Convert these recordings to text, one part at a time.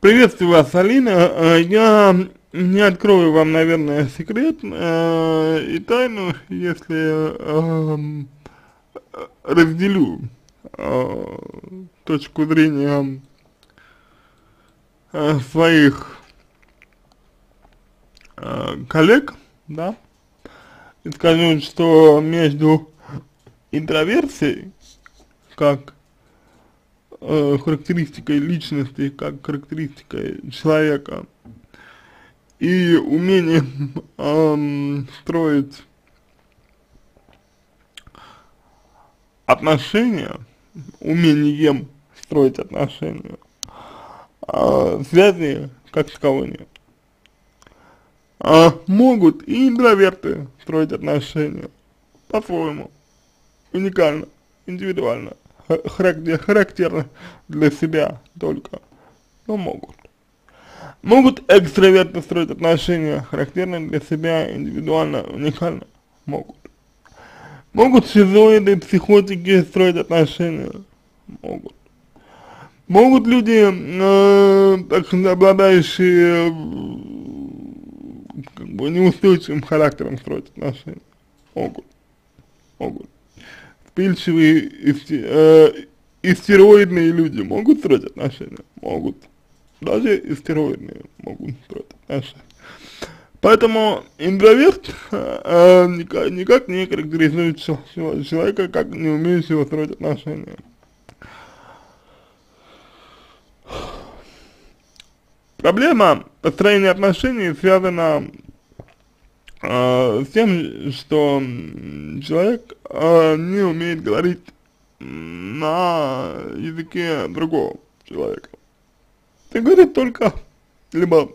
Приветствую вас, Алина. Э, я не открою вам, наверное, секрет э, и тайну, если э, разделю э, точку зрения э, своих э, коллег, да, и скажу, что между интроверсией, как э, характеристикой личности, как характеристикой человека. И умением э, строить отношения, умением строить отношения, э, связи как таковой нет. А могут и интроверты строить отношения. По-своему, уникально, индивидуально характерно для себя только, но могут. Могут экстраверты строить отношения, характерные для себя, индивидуально, уникально, могут. Могут шизоиды, психотики строить отношения, могут. Могут люди, э, так обладающие как бы неустойчивым характером строить отношения, могут, могут вспыльчивые исти, э, истероидные люди могут строить отношения? Могут. Даже истероидные могут строить отношения. Поэтому интроверт э, никак, никак не характеризует человека как не умеющего строить отношения. Проблема построения отношений связана с тем, что человек э, не умеет говорить на языке другого человека. Ты говорит только либо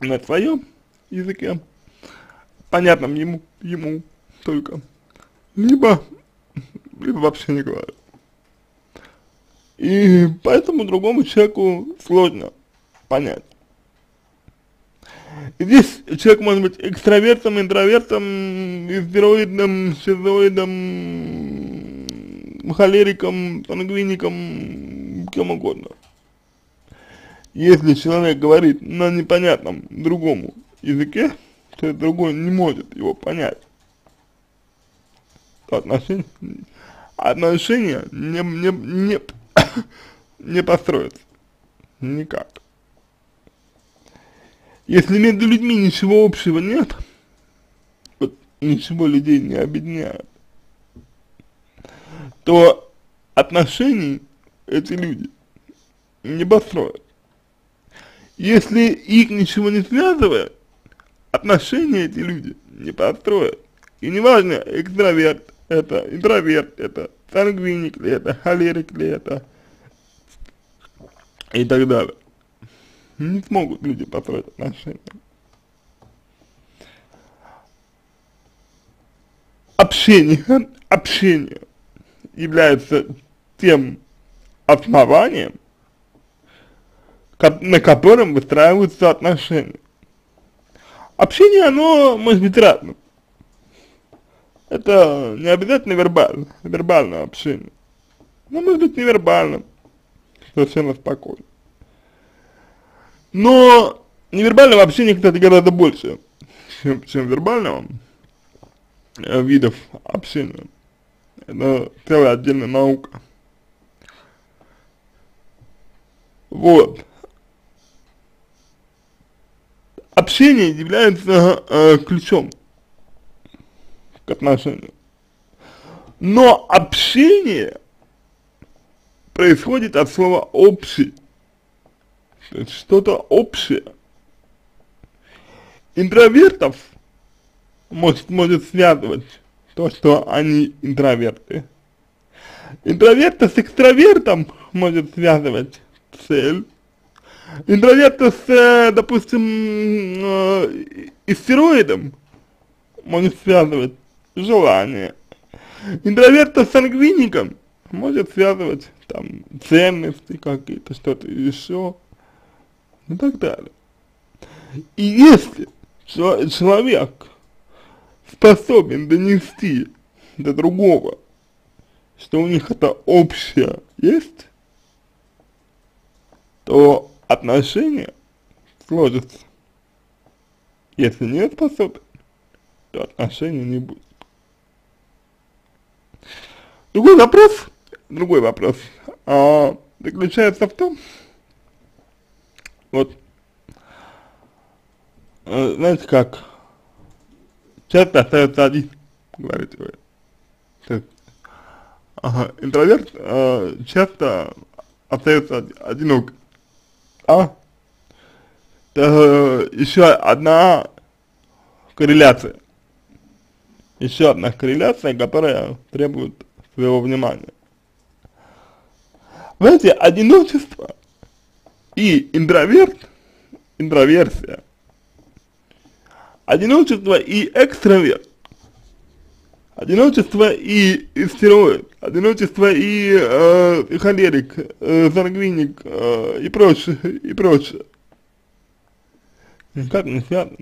на своем языке, понятном ему, ему только, либо, либо вообще не говорит. И поэтому другому человеку сложно понять. Здесь человек может быть экстравертом, интровертом, истероидом, шизоидом, холериком, сангвиником, кем угодно. Если человек говорит на непонятном другому языке, то другой не может его понять. Отношения, отношения не, не, не, не построятся. Никак. Если между людьми ничего общего нет, вот ничего людей не объединяет, то отношений эти люди не построят. Если их ничего не связывает, отношения эти люди не построят. И неважно, экстраверт это, интроверт это, сангвиник ли это, холерик ли это, и так далее не смогут люди построить отношения. Общение, общение является тем основанием, на котором выстраиваются отношения. Общение, оно может быть разным. Это не обязательно вербально, вербальное общение. Оно может быть невербальным, совершенно спокойно. Но невербального общения, кстати, гораздо больше, чем, чем вербального э, видов общения. Это целая отдельная наука. Вот. Общение является э, ключом к отношению. Но общение происходит от слова общий что-то общее. Интровертов может, может связывать то, что они интроверты. Интроверта с экстравертом может связывать цель. Интроверта с, э, допустим, э, истероидом может связывать желание. Интроверта с сангвиником может связывать там ценности какие-то, что-то еще и так далее. И если человек способен донести до другого, что у них это общее есть, то отношения сложатся. Если не способен, то отношений не будет. Другой вопрос, другой вопрос, а, заключается в том, вот, а, знаете как, часто остается один, говорите вы, ага, интроверт а, часто остается одинок, а, это еще одна корреляция, еще одна корреляция, которая требует своего внимания. Знаете, одиночество и интроверт, интроверсия, одиночество и экстраверт, одиночество и стероид, одиночество и э, холерик, э, сангвиник э, и прочее, и прочее. Никак не связано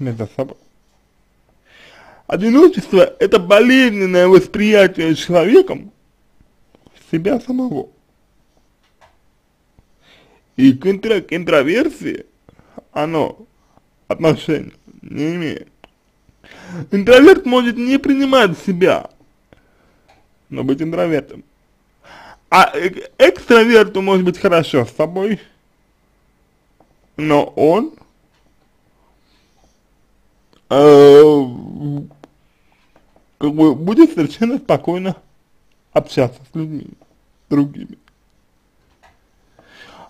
между собой. Одиночество – это болезненное восприятие человеком себя самого. И к, интро, к интроверсии оно отношения не имеет. Интроверт может не принимать себя, но быть интровертом. А экстраверту может быть хорошо с собой, но он э, как бы будет совершенно спокойно общаться с людьми, другими.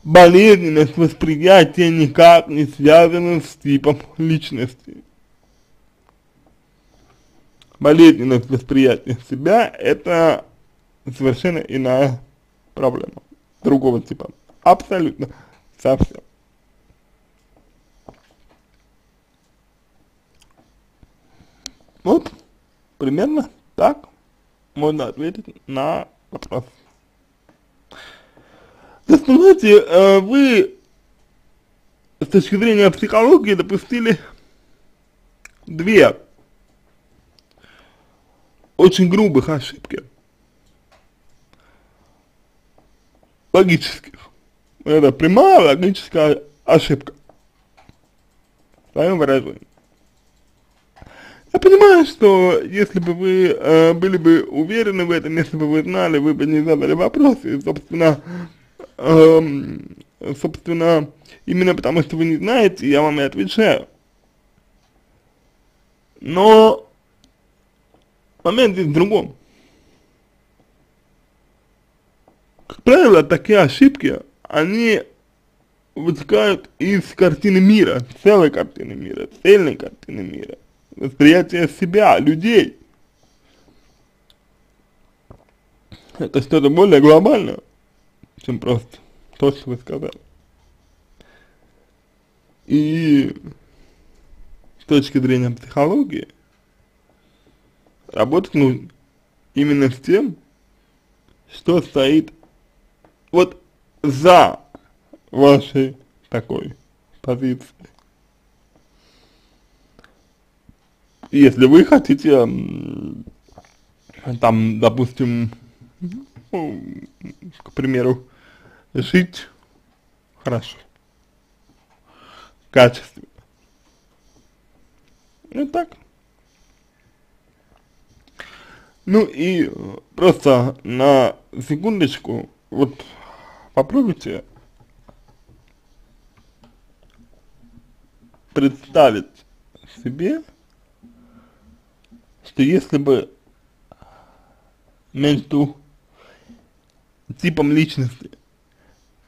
Болезненность восприятия никак не связана с типом личности. Болезненность восприятия себя – это совершенно иная проблема, другого типа, абсолютно, совсем. Вот примерно так можно ответить на вопрос. Знаете, э, вы с точки зрения психологии допустили две очень грубых ошибки. Логических. Это прямая логическая ошибка. В своем выражении. Я понимаю, что если бы вы э, были бы уверены в этом, если бы вы знали, вы бы не задали вопросы, и, собственно, э, собственно, именно потому что вы не знаете, я вам и отвечаю. Но момент здесь в другом. Как правило, такие ошибки, они вытекают из картины мира, целой картины мира, цельной картины мира восприятие себя, людей. Это что-то более глобальное, чем просто то, что вы сказали. И с точки зрения психологии работать нужно именно с тем, что стоит вот за вашей такой позицией. если вы хотите, там, допустим, ну, к примеру, жить хорошо, качественно. Ну так. Ну и просто на секундочку, вот попробуйте представить себе, что если бы между типом личности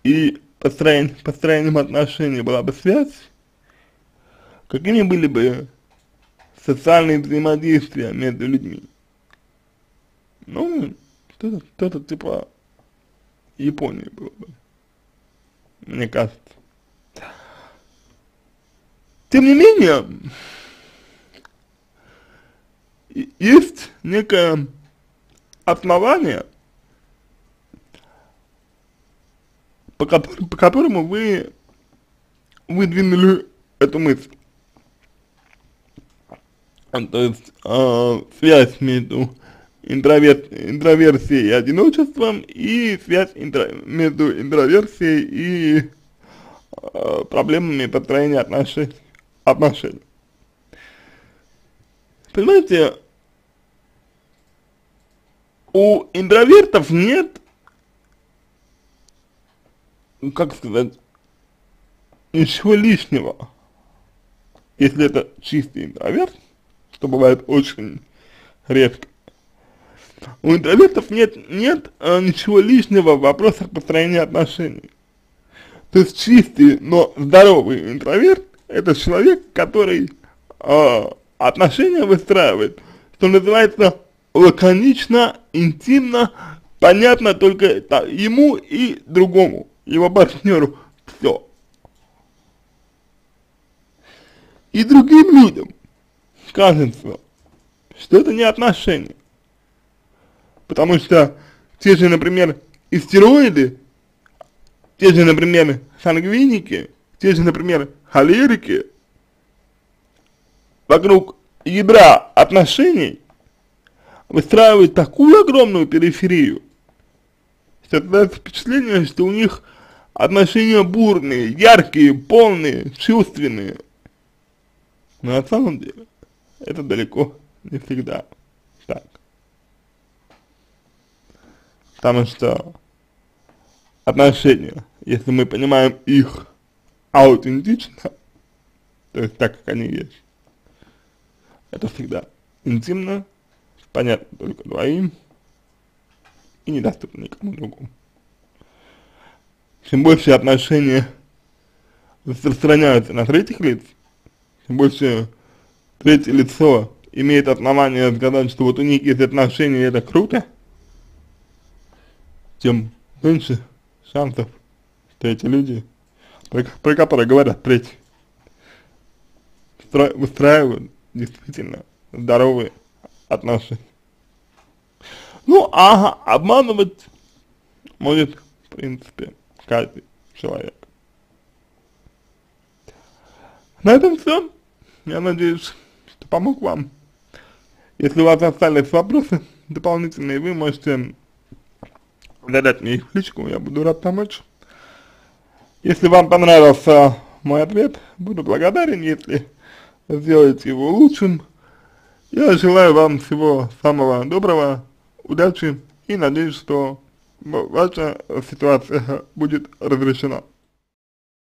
и построением, построением отношений была бы связь, какими были бы социальные взаимодействия между людьми? Ну, что-то что, типа Японии было бы, мне кажется. Тем не менее, есть некое основание, по, по которому вы выдвинули эту мысль. То есть э, связь между интроверт, интроверсией и одиночеством и связь интро, между интроверсией и э, проблемами построения отношений. отношений. Понимаете, у интровертов нет, как сказать, ничего лишнего, если это чистый интроверт, что бывает очень редко. У интровертов нет, нет а, ничего лишнего в вопросах построения отношений. То есть чистый, но здоровый интроверт – это человек, который а, отношения выстраивает, что называется лаконично, интимно, понятно только ему и другому, его партнеру, все. И другим людям кажется, что это не отношения. Потому что те же, например, истероиды, те же, например, сангвиники, те же, например, холерики, вокруг ядра отношений выстраивают такую огромную периферию, что создается впечатление, что у них отношения бурные, яркие, полные, чувственные. Но на самом деле это далеко не всегда так. Потому что отношения, если мы понимаем их аутентично, то есть так, как они есть, это всегда интимно, понятно только двоим и недоступно никому другому. Чем больше отношения распространяются на третьих лиц, чем больше третье лицо имеет основание сказать, что вот у них есть отношения, и это круто, тем меньше шансов, что эти люди, про, про которые говорят третьи, выстраивают действительно здоровые отношения. Ну, а обманывать может, в принципе, каждый человек. На этом все. Я надеюсь, что помог вам. Если у вас остались вопросы дополнительные, вы можете задать мне их в личку, я буду рад помочь. Если вам понравился мой ответ, буду благодарен, если сделать его лучшим. Я желаю вам всего самого доброго, удачи и надеюсь, что ваша ситуация будет разрешена.